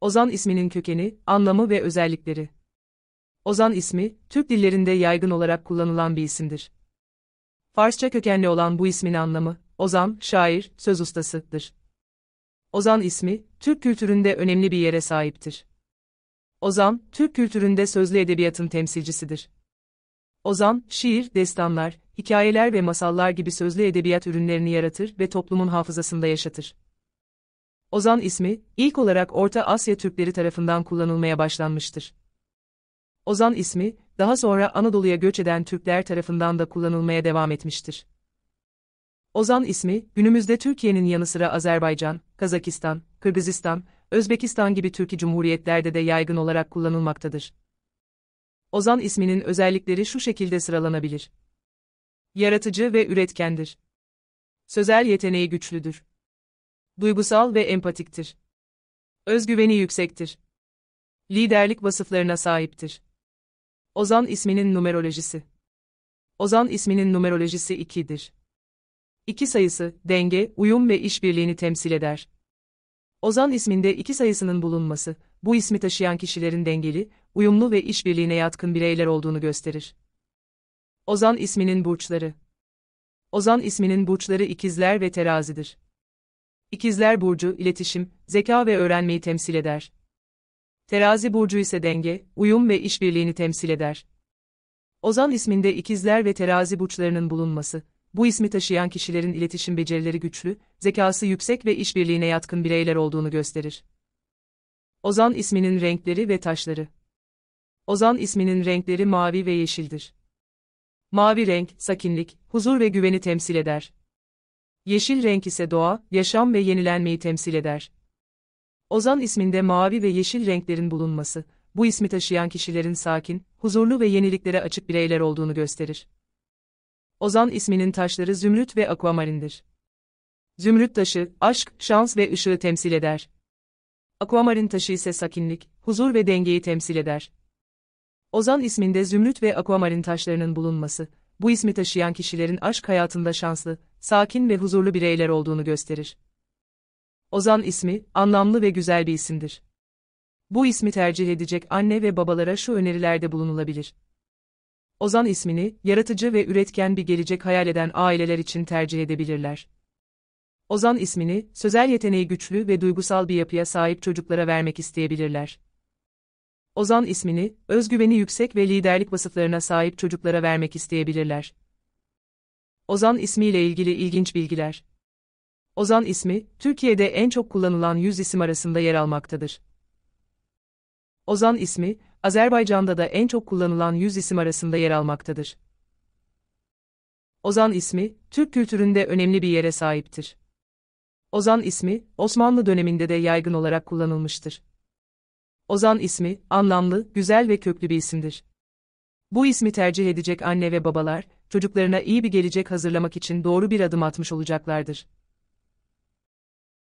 Ozan isminin kökeni, anlamı ve özellikleri. Ozan ismi, Türk dillerinde yaygın olarak kullanılan bir isimdir. Farsça kökenli olan bu ismin anlamı, Ozan, şair, söz ustasıdır. Ozan ismi, Türk kültüründe önemli bir yere sahiptir. Ozan, Türk kültüründe sözlü edebiyatın temsilcisidir. Ozan, şiir, destanlar, hikayeler ve masallar gibi sözlü edebiyat ürünlerini yaratır ve toplumun hafızasında yaşatır. Ozan ismi, ilk olarak Orta Asya Türkleri tarafından kullanılmaya başlanmıştır. Ozan ismi, daha sonra Anadolu'ya göç eden Türkler tarafından da kullanılmaya devam etmiştir. Ozan ismi, günümüzde Türkiye'nin yanı sıra Azerbaycan, Kazakistan, Kırgızistan, Özbekistan gibi Türkiye Cumhuriyetlerde de yaygın olarak kullanılmaktadır. Ozan isminin özellikleri şu şekilde sıralanabilir. Yaratıcı ve üretkendir. Sözel yeteneği güçlüdür. Duygusal ve empatiktir. Özgüveni yüksektir. Liderlik vasıflarına sahiptir. Ozan isminin numerolojisi. Ozan isminin numerolojisi 2'dir. 2 sayısı, denge, uyum ve işbirliğini temsil eder. Ozan isminde iki sayısının bulunması, bu ismi taşıyan kişilerin dengeli, uyumlu ve işbirliğine yatkın bireyler olduğunu gösterir. Ozan isminin burçları. Ozan isminin burçları ikizler ve terazidir. İkizler burcu, iletişim, zeka ve öğrenmeyi temsil eder. Terazi burcu ise denge, uyum ve işbirliğini temsil eder. Ozan isminde ikizler ve terazi burçlarının bulunması, bu ismi taşıyan kişilerin iletişim becerileri güçlü, zekası yüksek ve işbirliğine yatkın bireyler olduğunu gösterir. Ozan isminin renkleri ve taşları. Ozan isminin renkleri mavi ve yeşildir. Mavi renk, sakinlik, huzur ve güveni temsil eder. Yeşil renk ise doğa, yaşam ve yenilenmeyi temsil eder. Ozan isminde mavi ve yeşil renklerin bulunması, bu ismi taşıyan kişilerin sakin, huzurlu ve yeniliklere açık bireyler olduğunu gösterir. Ozan isminin taşları zümrüt ve akvamarindir. Zümrüt taşı, aşk, şans ve ışığı temsil eder. Akvamarin taşı ise sakinlik, huzur ve dengeyi temsil eder. Ozan isminde zümrüt ve akvamarin taşlarının bulunması, bu ismi taşıyan kişilerin aşk hayatında şanslı, sakin ve huzurlu bireyler olduğunu gösterir. Ozan ismi, anlamlı ve güzel bir isimdir. Bu ismi tercih edecek anne ve babalara şu önerilerde bulunulabilir. Ozan ismini, yaratıcı ve üretken bir gelecek hayal eden aileler için tercih edebilirler. Ozan ismini, sözel yeteneği güçlü ve duygusal bir yapıya sahip çocuklara vermek isteyebilirler. Ozan ismini, özgüveni yüksek ve liderlik vasıflarına sahip çocuklara vermek isteyebilirler. Ozan ismiyle ilgili ilginç bilgiler. Ozan ismi, Türkiye'de en çok kullanılan 100 isim arasında yer almaktadır. Ozan ismi, Azerbaycan'da da en çok kullanılan 100 isim arasında yer almaktadır. Ozan ismi, Türk kültüründe önemli bir yere sahiptir. Ozan ismi, Osmanlı döneminde de yaygın olarak kullanılmıştır. Ozan ismi, anlamlı, güzel ve köklü bir isimdir. Bu ismi tercih edecek anne ve babalar, çocuklarına iyi bir gelecek hazırlamak için doğru bir adım atmış olacaklardır.